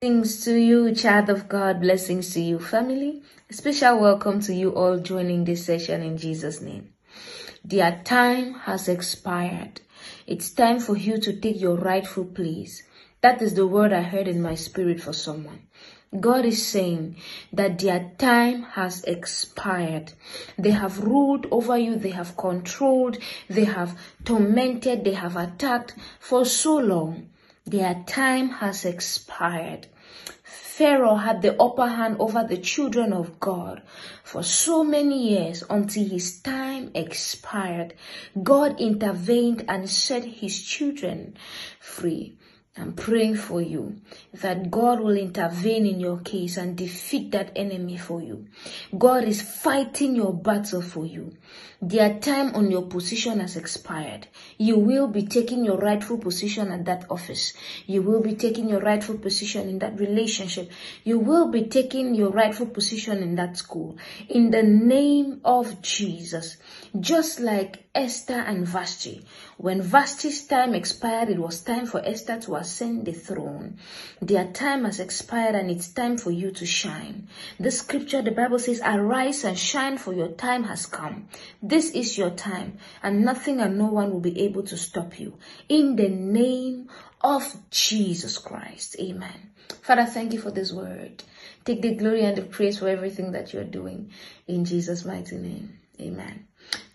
Blessings to you, child of God. Blessings to you, family. A special welcome to you all joining this session in Jesus' name. Their time has expired. It's time for you to take your rightful place. That is the word I heard in my spirit for someone. God is saying that their time has expired. They have ruled over you, they have controlled, they have tormented, they have attacked for so long. Their time has expired. Pharaoh had the upper hand over the children of God for so many years until his time expired. God intervened and set his children free. I'm praying for you that God will intervene in your case and defeat that enemy for you. God is fighting your battle for you. Their time on your position has expired. You will be taking your rightful position at that office. You will be taking your rightful position in that relationship. You will be taking your rightful position in that school. In the name of Jesus. Just like Esther and Vashti. When Vashti's time expired, it was time for Esther to ascend the throne. Their time has expired and it's time for you to shine. The scripture, the Bible says, arise and shine for your time has come. This is your time and nothing and no one will be able to stop you. In the name of Jesus Christ. Amen. Father, thank you for this word. Take the glory and the praise for everything that you're doing. In Jesus' mighty name. Amen.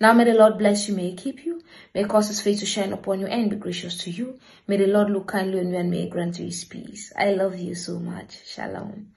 Now may the Lord bless you, may he keep you, may cause his face to shine upon you and be gracious to you. May the Lord look kindly on you and may grant you his peace. I love you so much. Shalom.